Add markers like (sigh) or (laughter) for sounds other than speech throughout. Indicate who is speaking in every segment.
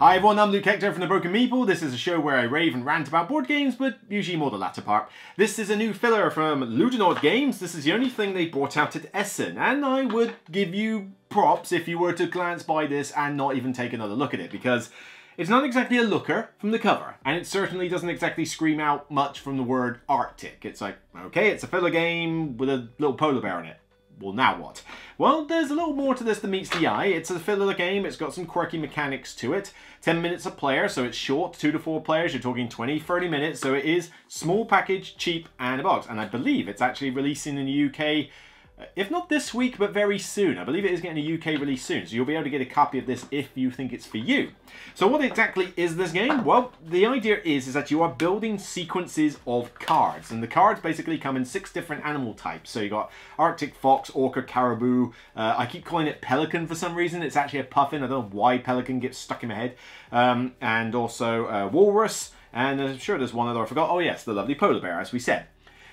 Speaker 1: Hi everyone, I'm Luke Hector from The Broken Meeple. This is a show where I rave and rant about board games, but usually more the latter part. This is a new filler from Ludonaute Games. This is the only thing they brought out at Essen, and I would give you props if you were to glance by this and not even take another look at it, because it's not exactly a looker from the cover, and it certainly doesn't exactly scream out much from the word Arctic. It's like, okay, it's a filler game with a little polar bear in it well, now what? Well, there's a little more to this than meets the eye. It's a filler game, it's got some quirky mechanics to it. 10 minutes a player, so it's short, 2 to 4 players, you're talking 20, 30 minutes, so it is small package, cheap, and a box. And I believe it's actually releasing in the UK if not this week, but very soon. I believe it is getting a UK release soon, so you'll be able to get a copy of this if you think it's for you. So what exactly is this game? Well, the idea is, is that you are building sequences of cards, and the cards basically come in six different animal types. So you got Arctic fox, orca, caribou, uh, I keep calling it pelican for some reason, it's actually a puffin, I don't know why pelican gets stuck in my head, um, and also uh, walrus, and I'm sure there's one other I forgot, oh yes, the lovely polar bear, as we said.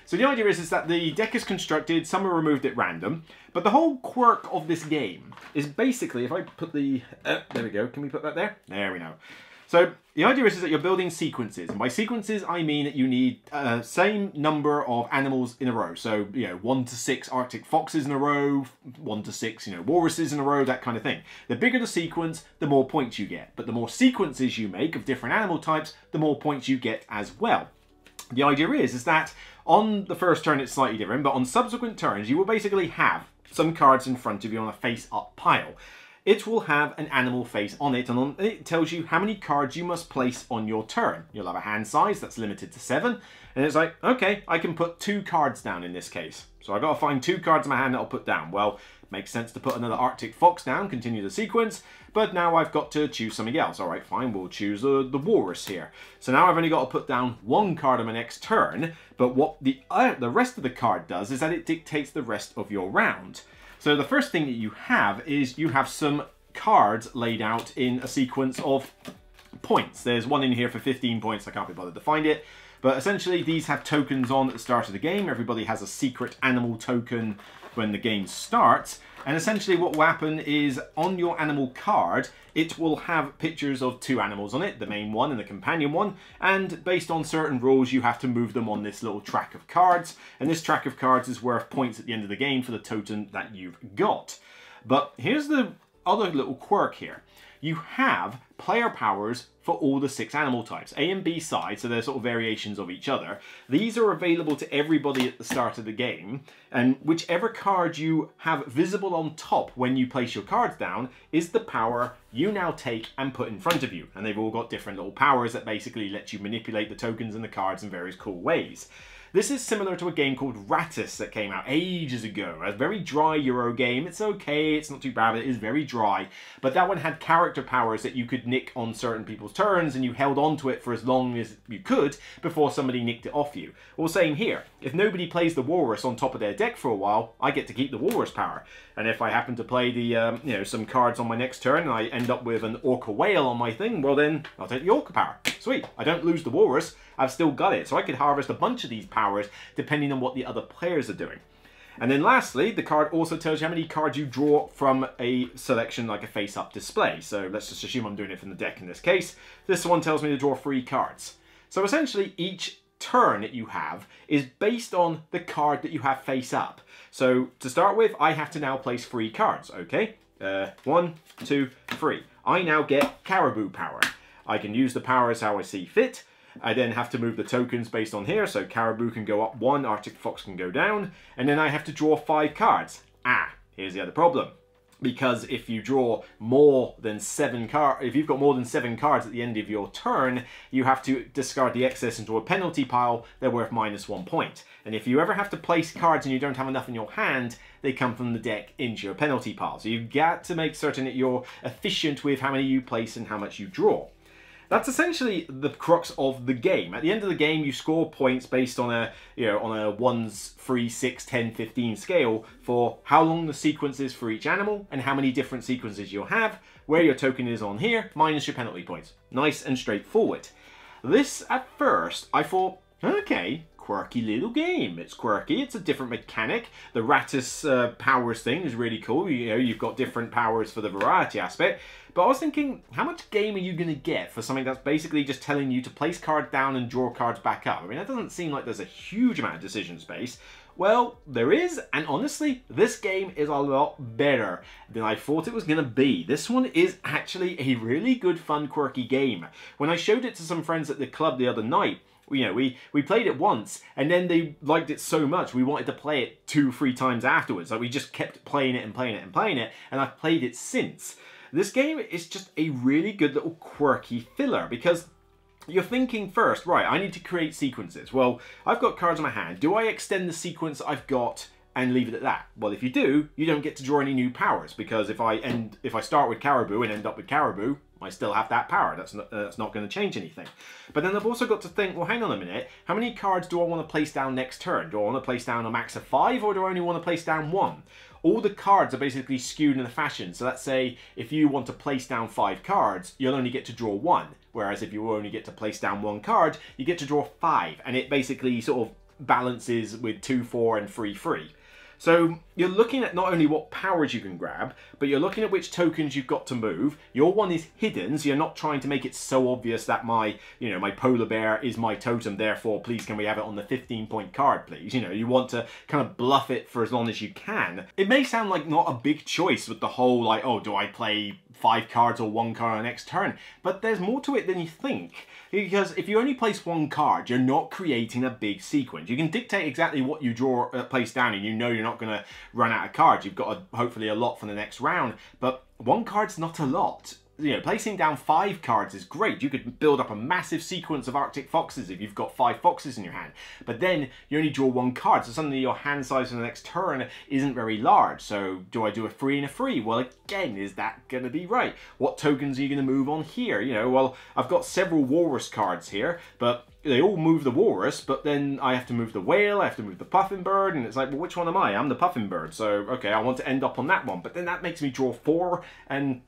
Speaker 1: So the idea is, is that the deck is constructed, some are removed at random, but the whole quirk of this game is basically, if I put the, uh, there we go, can we put that there? There we go. So the idea is, is that you're building sequences, and by sequences I mean that you need uh, same number of animals in a row. So you know, one to six Arctic foxes in a row, one to six you know walruses in a row, that kind of thing. The bigger the sequence, the more points you get. But the more sequences you make of different animal types, the more points you get as well. The idea is, is that on the first turn it's slightly different, but on subsequent turns you will basically have some cards in front of you on a face-up pile. It will have an animal face on it, and it tells you how many cards you must place on your turn. You'll have a hand size that's limited to seven, and it's like, okay, I can put two cards down in this case. So I've got to find two cards in my hand that I'll put down. Well, Makes sense to put another Arctic Fox down, continue the sequence, but now I've got to choose something else. All right, fine, we'll choose uh, the Walrus here. So now I've only got to put down one card on my next turn, but what the, uh, the rest of the card does is that it dictates the rest of your round. So the first thing that you have is you have some cards laid out in a sequence of points. There's one in here for 15 points, I can't be bothered to find it. But essentially these have tokens on at the start of the game. Everybody has a secret animal token when the game starts. And essentially what will happen is on your animal card, it will have pictures of two animals on it, the main one and the companion one. And based on certain rules, you have to move them on this little track of cards. And this track of cards is worth points at the end of the game for the totem that you've got. But here's the other little quirk here you have player powers for all the six animal types, A and B side, so they're sort of variations of each other. These are available to everybody at the start of the game, and whichever card you have visible on top when you place your cards down is the power you now take and put in front of you. And they've all got different little powers that basically let you manipulate the tokens and the cards in various cool ways. This is similar to a game called Rattus that came out ages ago. A very dry Euro game. It's okay, it's not too bad, it is very dry. But that one had character powers that you could nick on certain people's turns, and you held on to it for as long as you could before somebody nicked it off you. Well, same here. If nobody plays the Walrus on top of their deck for a while, I get to keep the Walrus power. And if I happen to play the, um, you know, some cards on my next turn and I end up with an Orca Whale on my thing, well then, I'll take the Orca power. Sweet. I don't lose the Walrus. I've still got it. So I could harvest a bunch of these powers depending on what the other players are doing. And then lastly, the card also tells you how many cards you draw from a selection like a face-up display. So let's just assume I'm doing it from the deck in this case. This one tells me to draw three cards. So essentially each turn that you have is based on the card that you have face up. So to start with, I have to now place three cards, okay? Uh, one, two, three. I now get Caribou power. I can use the powers how I see fit. I then have to move the tokens based on here, so Caribou can go up one, Arctic Fox can go down, and then I have to draw five cards. Ah, here's the other problem. Because if you draw more than seven cards, if you've got more than seven cards at the end of your turn, you have to discard the excess into a penalty pile, they're worth minus one point. And if you ever have to place cards and you don't have enough in your hand, they come from the deck into your penalty pile. So you've got to make certain that you're efficient with how many you place and how much you draw. That's essentially the crux of the game. At the end of the game, you score points based on a, you know, on a 1s, 3, 6, 10, 15 scale for how long the sequence is for each animal and how many different sequences you'll have, where your token is on here, minus your penalty points. Nice and straightforward. This, at first, I thought, okay, quirky little game. It's quirky, it's a different mechanic. The Rattus uh, powers thing is really cool. You know, you've got different powers for the variety aspect. But I was thinking, how much game are you going to get for something that's basically just telling you to place cards down and draw cards back up? I mean, that doesn't seem like there's a huge amount of decision space. Well, there is, and honestly, this game is a lot better than I thought it was going to be. This one is actually a really good, fun, quirky game. When I showed it to some friends at the club the other night, you know, we, we played it once, and then they liked it so much, we wanted to play it two, three times afterwards. Like, we just kept playing it and playing it and playing it, and I've played it since. This game is just a really good little quirky filler, because you're thinking first, right, I need to create sequences. Well, I've got cards in my hand. Do I extend the sequence I've got and leave it at that? Well, if you do, you don't get to draw any new powers because if I end, if I start with Caribou and end up with Caribou, I still have that power. That's not, uh, that's not going to change anything. But then I've also got to think, well, hang on a minute. How many cards do I want to place down next turn? Do I want to place down a max of five or do I only want to place down one? all the cards are basically skewed in a fashion. So let's say if you want to place down five cards, you'll only get to draw one. Whereas if you only get to place down one card, you get to draw five. And it basically sort of balances with two, four, and three, three. So you're looking at not only what powers you can grab, but you're looking at which tokens you've got to move. Your one is hidden, so you're not trying to make it so obvious that my, you know, my polar bear is my totem, therefore please can we have it on the 15 point card, please? You know, you want to kind of bluff it for as long as you can. It may sound like not a big choice with the whole like, oh, do I play five cards or one card on the next turn. But there's more to it than you think. Because if you only place one card, you're not creating a big sequence. You can dictate exactly what you draw, uh, place down, and you know you're not going to run out of cards. You've got a, hopefully a lot for the next round. But one card's not a lot you know, placing down five cards is great. You could build up a massive sequence of Arctic Foxes if you've got five Foxes in your hand. But then you only draw one card, so suddenly your hand size for the next turn isn't very large. So do I do a three and a three? Well, again, is that going to be right? What tokens are you going to move on here? You know, well, I've got several Walrus cards here, but they all move the walrus, but then I have to move the whale, I have to move the puffin bird, and it's like, well, which one am I? I'm the puffin bird, so okay, I want to end up on that one. But then that makes me draw four, and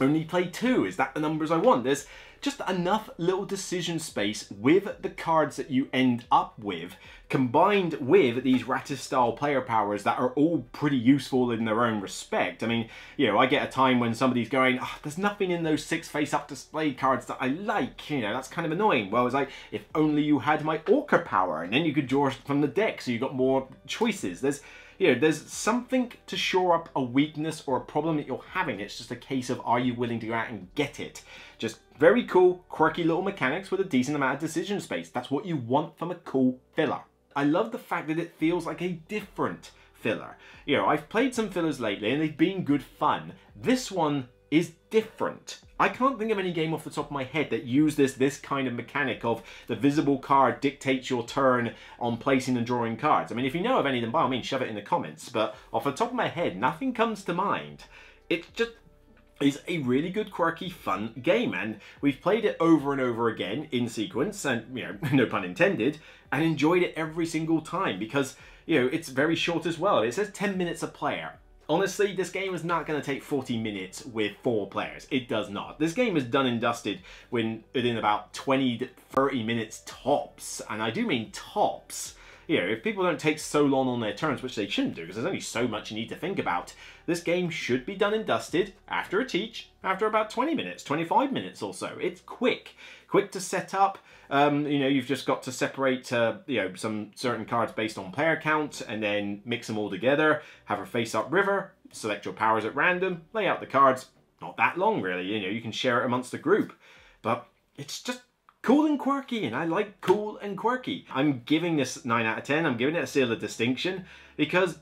Speaker 1: only play two. Is that the numbers I want? There's just enough little decision space with the cards that you end up with, combined with these Rattus style player powers that are all pretty useful in their own respect. I mean, you know, I get a time when somebody's going, oh, there's nothing in those six face-up display cards that I like, you know, that's kind of annoying. Well, it's like, if only you had my Orca power, and then you could draw from the deck, so you got more choices. There's you know, there's something to shore up a weakness or a problem that you're having. It's just a case of are you willing to go out and get it? Just very cool, quirky little mechanics with a decent amount of decision space. That's what you want from a cool filler. I love the fact that it feels like a different filler. You know, I've played some fillers lately and they've been good fun. This one is different. I can't think of any game off the top of my head that uses this kind of mechanic of the visible card dictates your turn on placing and drawing cards. I mean, if you know of any then by all means, shove it in the comments. But off the top of my head, nothing comes to mind. It just is a really good, quirky, fun game, and we've played it over and over again in sequence, and, you know, (laughs) no pun intended, and enjoyed it every single time because, you know, it's very short as well. It says 10 minutes a player. Honestly, this game is not going to take 40 minutes with four players. It does not. This game is done and dusted within about 20 to 30 minutes tops. And I do mean tops. You know, if people don't take so long on their turns, which they shouldn't do, because there's only so much you need to think about, this game should be done and dusted after a teach, after about 20 minutes, 25 minutes or so. It's quick. Quick to set up. Um, you know, you've just got to separate, uh, you know, some certain cards based on player count and then mix them all together. Have a face-up river, select your powers at random, lay out the cards. Not that long, really. You know, you can share it amongst the group. But it's just cool and quirky, and I like cool and quirky. I'm giving this 9 out of 10. I'm giving it a seal of distinction because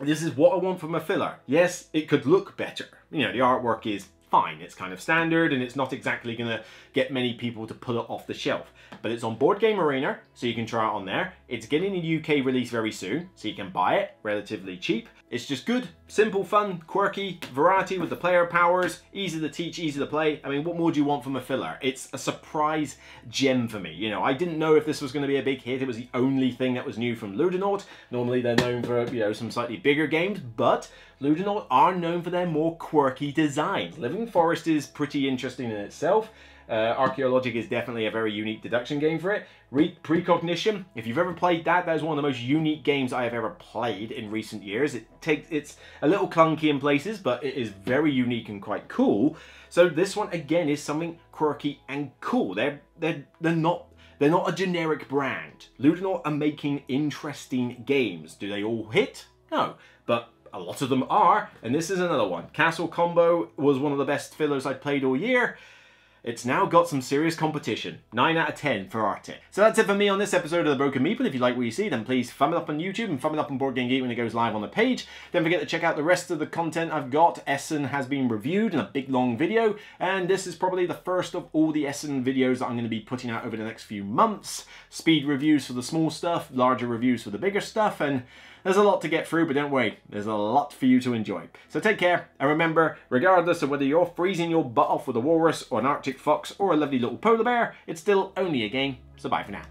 Speaker 1: this is what I want from a filler. Yes, it could look better. You know, the artwork is fine. It's kind of standard and it's not exactly going to get many people to pull it off the shelf. But it's on Board Game Arena, so you can try it on there. It's getting a UK release very soon, so you can buy it relatively cheap. It's just good, simple, fun, quirky, variety with the player powers, easy to teach, easy to play. I mean, what more do you want from a filler? It's a surprise gem for me. You know, I didn't know if this was going to be a big hit. It was the only thing that was new from Ludonaute. Normally they're known for, you know, some slightly bigger games, but Ludonaute are known for their more quirky designs. Living Forest is pretty interesting in itself, Uh, Archaeologic is definitely a very unique deduction game for it. Re Precognition, if you've ever played that, that is one of the most unique games I have ever played in recent years. It takes it's a little clunky in places, but it is very unique and quite cool. So this one again is something quirky and cool. They're they're they're not they're not a generic brand. Ludonaute are making interesting games. Do they all hit? No, but a lot of them are, and this is another one. Castle Combo was one of the best fillers I'd played all year. It's now got some serious competition. 9 out of 10 for Arctic. So that's it for me on this episode of The Broken Meeple. If you like what you see, then please thumb it up on YouTube and thumb it up on Board Game Geek when it goes live on the page. Don't forget to check out the rest of the content I've got. Essen has been reviewed in a big long video, and this is probably the first of all the Essen videos that I'm going to be putting out over the next few months. Speed reviews for the small stuff, larger reviews for the bigger stuff, and there's a lot to get through, but don't worry, there's a lot for you to enjoy. So take care, and remember, regardless of whether you're freezing your butt off with a walrus or an arctic fox or a lovely little polar bear, it's still only a game, so bye for now.